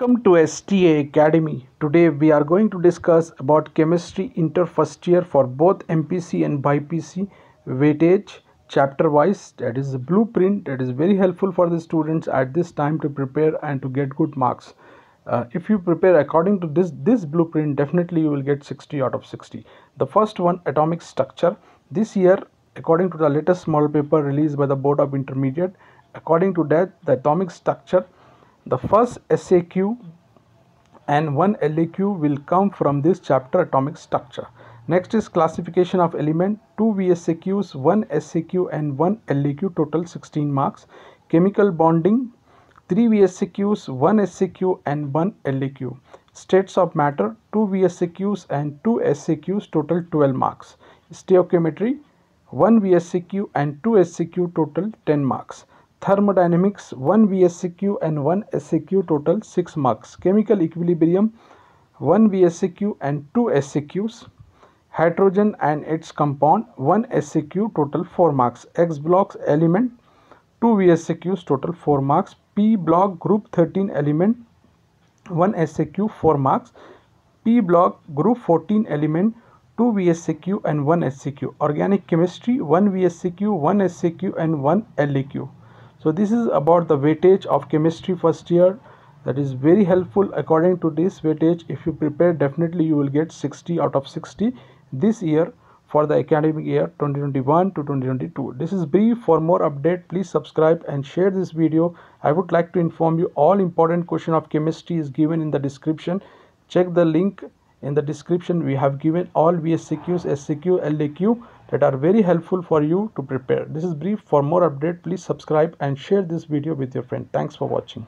Welcome to STA Academy. Today we are going to discuss about chemistry inter first year for both MPC and BIPC weightage chapter wise that is the blueprint that is very helpful for the students at this time to prepare and to get good marks. Uh, if you prepare according to this this blueprint definitely you will get 60 out of 60. The first one atomic structure this year according to the latest model paper released by the board of intermediate according to that the atomic structure the first SAQ and one LAQ will come from this chapter atomic structure. Next is classification of element, 2 VSAQs, 1 SAQ and 1 LAQ total 16 marks. Chemical bonding, 3 VSAQs, 1 SAQ and 1 LAQ. States of matter, 2 VSAQs and 2 SAQs total 12 marks. Stoichiometry, 1 VSAQ and 2 SAQ total 10 marks thermodynamics 1 VSAQ and 1 SAQ total 6 marks chemical equilibrium 1 VSAQ and 2 SAQs hydrogen and its compound 1 SAQ total 4 marks S blocks element 2 VSAQs total 4 marks P block group 13 element 1 SAQ 4 marks P block group 14 element 2 VSAQ and 1 SAQ organic chemistry 1 VSAQ 1 SAQ and 1 LAQ so this is about the weightage of chemistry first year. That is very helpful according to this weightage. If you prepare definitely you will get 60 out of 60 this year for the academic year 2021 to 2022 this is brief. For more update please subscribe and share this video. I would like to inform you all important question of chemistry is given in the description. Check the link in the description we have given all VSAQs, SAQ, LAQ that are very helpful for you to prepare. This is brief. For more update, please subscribe and share this video with your friend. Thanks for watching.